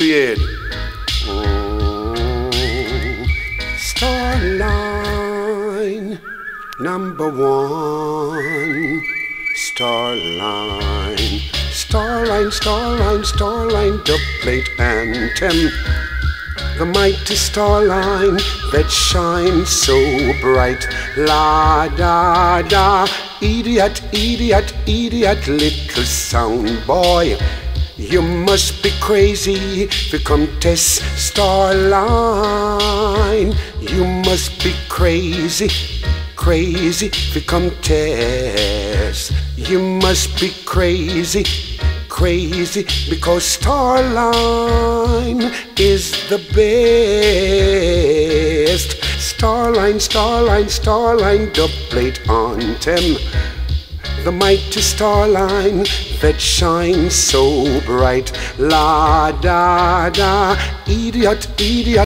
Period. Oh, Starline, number one. Starline, Starline, Starline, Starline, dub plate anthem. The mighty starline that shines so bright. La da da, idiot, idiot, idiot, little sound boy. You must be crazy to come test Starline. You must be crazy, crazy to come test. You must be crazy, crazy because Starline is the best. Starline, Starline, Starline, dub plate anthem the mighty starline that shines so bright. La da da, idiot, idiot.